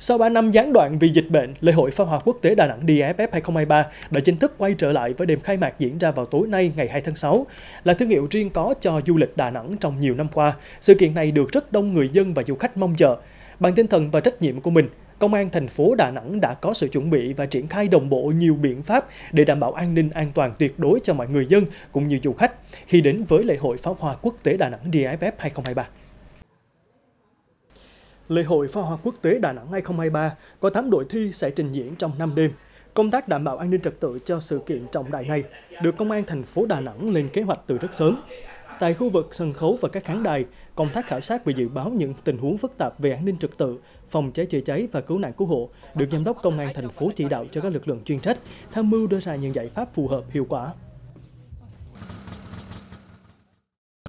Sau 3 năm gián đoạn vì dịch bệnh, lễ hội pháo hoa quốc tế Đà Nẵng DFF 2023 đã chính thức quay trở lại với đêm khai mạc diễn ra vào tối nay ngày 2 tháng 6. Là thương hiệu riêng có cho du lịch Đà Nẵng trong nhiều năm qua, sự kiện này được rất đông người dân và du khách mong chờ. Bằng tinh thần và trách nhiệm của mình, Công an thành phố Đà Nẵng đã có sự chuẩn bị và triển khai đồng bộ nhiều biện pháp để đảm bảo an ninh an toàn tuyệt đối cho mọi người dân cũng như du khách khi đến với lễ hội pháo hoa quốc tế Đà Nẵng DFF 2023. Lễ hội pháo hoa quốc tế Đà Nẵng 2023 có 8 đội thi sẽ trình diễn trong 5 đêm. Công tác đảm bảo an ninh trật tự cho sự kiện trọng đại này được Công an thành phố Đà Nẵng lên kế hoạch từ rất sớm. Tại khu vực sân khấu và các khán đài, công tác khảo sát và dự báo những tình huống phức tạp về an ninh trật tự, phòng cháy chữa cháy và cứu nạn cứu hộ được giám đốc công an thành phố chỉ đạo cho các lực lượng chuyên trách tham mưu đưa ra những giải pháp phù hợp hiệu quả.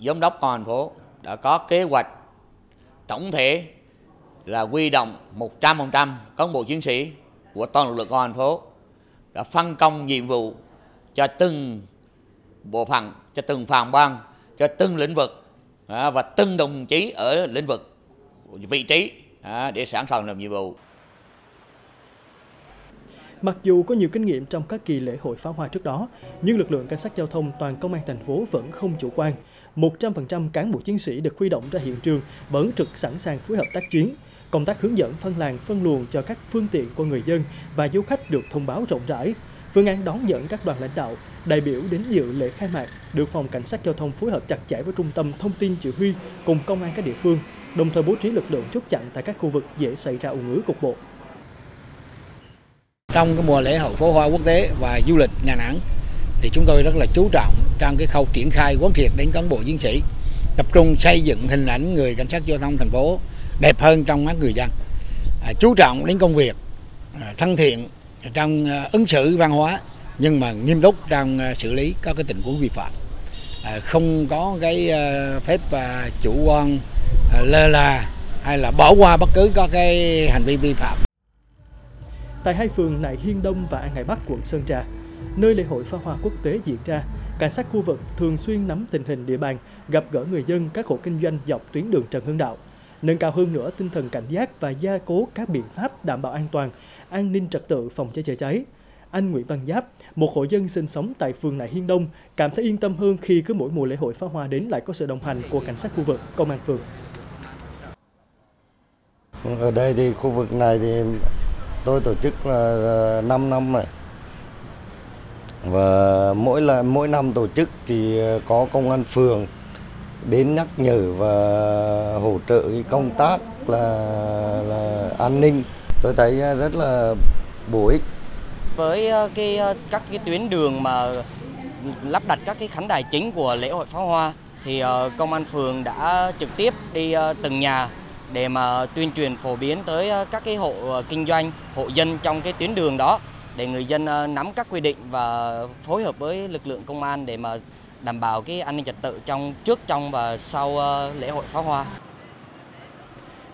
Giám đốc công an thành phố đã có kế hoạch tổng thể là quy động 100% cán bộ chiến sĩ của toàn lực lượng công an thành phố đã phân công nhiệm vụ cho từng bộ phận, cho từng phòng ban, cho từng lĩnh vực à, và từng đồng chí ở lĩnh vực vị trí à, để sẵn sàng làm nhiệm vụ. Mặc dù có nhiều kinh nghiệm trong các kỳ lễ hội pháo hoa trước đó, nhưng lực lượng cảnh sát giao thông toàn công an thành phố vẫn không chủ quan. 100% cán bộ chiến sĩ được huy động ra hiện trường vẫn trực sẵn sàng phối hợp tác chiến, Công tác hướng dẫn phân làng, phân luồng cho các phương tiện của người dân và du khách được thông báo rộng rãi. Phương án đón dẫn các đoàn lãnh đạo, đại biểu đến dự lễ khai mạc được Phòng Cảnh sát Giao thông phối hợp chặt chẽ với Trung tâm Thông tin Chỉ huy cùng công an các địa phương, đồng thời bố trí lực lượng chốt chặn tại các khu vực dễ xảy ra ủng ứ cục bộ. Trong cái mùa lễ hội phố hoa quốc tế và du lịch Đà Nẵng thì chúng tôi rất là chú trọng trong cái khâu triển khai quán triệt đến cán bộ chiến sĩ tập trung xây dựng hình ảnh người cảnh sát giao thông thành phố đẹp hơn trong mắt người dân. À, chú trọng đến công việc à, thân thiện trong à, ứng xử văn hóa nhưng mà nghiêm túc trong à, xử lý các cái tình huống vi phạm. À, không có cái à, phép à, chủ quan à, lơ là hay là bỏ qua bất cứ có cái hành vi vi phạm. Tại hai phường Nại Hiên Đông và An Hải Bắc quận Sơn Trà nơi lễ hội pháo hoa quốc tế diễn ra cảnh sát khu vực thường xuyên nắm tình hình địa bàn gặp gỡ người dân các hộ kinh doanh dọc tuyến đường Trần Hưng Đạo nâng cao hơn nữa tinh thần cảnh giác và gia cố các biện pháp đảm bảo an toàn, an ninh trật tự phòng cháy chữa cháy. Anh Nguyễn Văn Giáp, một hộ dân sinh sống tại phường Nại Hiên Đông, cảm thấy yên tâm hơn khi cứ mỗi mùa lễ hội pháo hoa đến lại có sự đồng hành của cảnh sát khu vực, công an phường. Ở đây thì khu vực này thì tôi tổ chức là 5 năm rồi. Và mỗi là mỗi năm tổ chức thì ờ, có công an phường đến nhắc nhở và hỗ trợ cái công tác là, là an ninh. Tôi thấy rất là bổ ích. Với ờ, cái ờ, các cái tuyến đường mà lắp đặt các cái khán đài chính của lễ hội pháo hoa thì ờ, công an phường đã trực tiếp đi từng nhà để mà tuyên truyền phổ biến tới các cái hộ kinh doanh, hộ dân trong cái tuyến đường đó để người dân nắm các quy định và phối hợp với lực lượng công an để mà đảm bảo cái an ninh trật tự trong trước trong và sau ờ, lễ hội pháo hoa.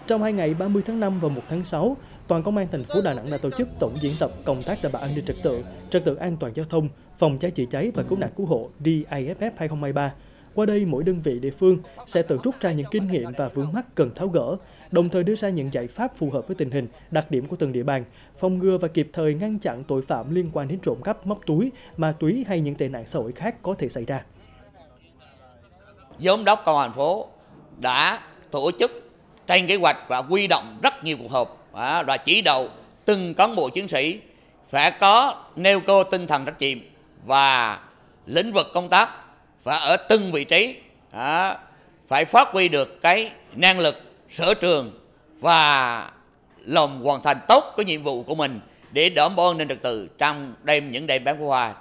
Trong hai ngày 30 tháng 5 và 1 tháng 6, toàn công an thành phố Đà Nẵng đã tổ chức tổng diễn tập công tác đảm bảo an ninh trật tự, trật tự an toàn giao thông, phòng cháy chữa cháy và cứu nạn cứu hộ DIFF 2023. Qua đây, mỗi đơn vị địa phương sẽ tự rút ra những kinh nghiệm và vướng mắc cần tháo gỡ, đồng thời đưa ra những giải pháp phù hợp với tình hình, đặc điểm của từng địa bàn, phòng ngừa và kịp thời ngăn chặn tội phạm liên quan đến trộm cắp, móc túi, ma túy hay những tệ nạn xã hội khác có thể xảy ra giám đốc công an thành phố đã tổ chức trên kế hoạch và quy động rất nhiều cuộc họp à, và chỉ đạo từng cán bộ chiến sĩ phải có nêu cao tinh thần trách nhiệm và lĩnh vực công tác và ở từng vị trí à, phải phát huy được cái năng lực sở trường và lòng hoàn thành tốt cái nhiệm vụ của mình để đảm bảo an ninh trật tự trong đêm những đêm bán pháo hoa.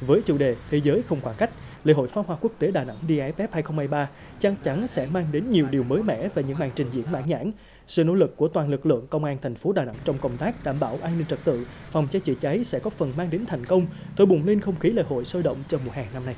Với chủ đề Thế giới không khoảng cách, lễ hội pháo hoa quốc tế Đà Nẵng DIFF 2023 chắc chắn sẽ mang đến nhiều điều mới mẻ và những màn trình diễn mãn nhãn. Sự nỗ lực của toàn lực lượng công an thành phố Đà Nẵng trong công tác đảm bảo an ninh trật tự, phòng cháy chữa cháy sẽ có phần mang đến thành công, thổi bùng lên không khí lễ hội sôi động trong mùa hè năm nay.